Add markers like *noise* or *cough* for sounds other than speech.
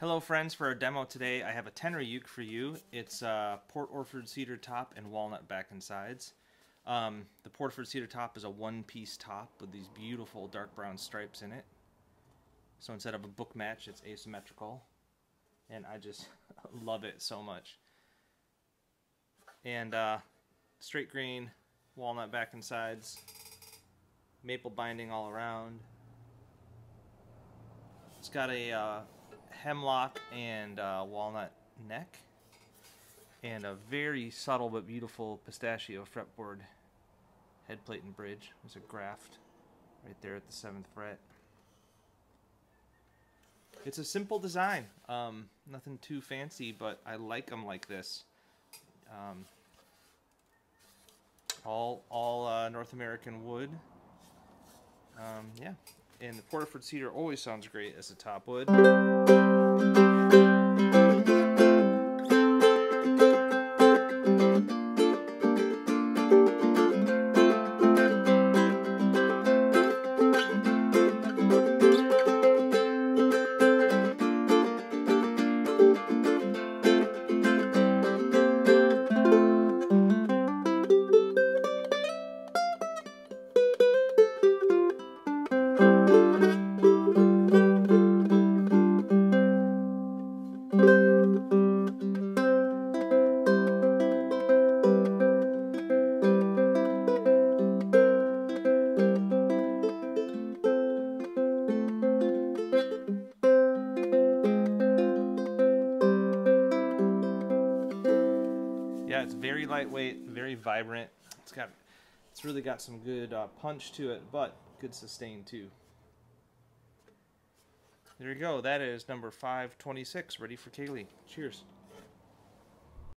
Hello friends, for our demo today I have a tenor uke for you. It's uh, Port Orford cedar top and walnut back and sides. Um, the Port Orford cedar top is a one-piece top with these beautiful dark brown stripes in it. So instead of a book match, it's asymmetrical. And I just *laughs* love it so much. And uh, straight green, walnut back and sides, maple binding all around. It's got a uh, hemlock and uh, walnut neck and a very subtle but beautiful pistachio fretboard head plate and bridge. There's a graft right there at the 7th fret. It's a simple design, um, nothing too fancy, but I like them like this. Um, all all uh, North American wood. Um, yeah, and the Port Orford cedar always sounds great as a top wood. Yeah, it's very lightweight, very vibrant. It's got, it's really got some good uh, punch to it, but good sustain too. There you go. That is number 526, ready for Kaylee. Cheers.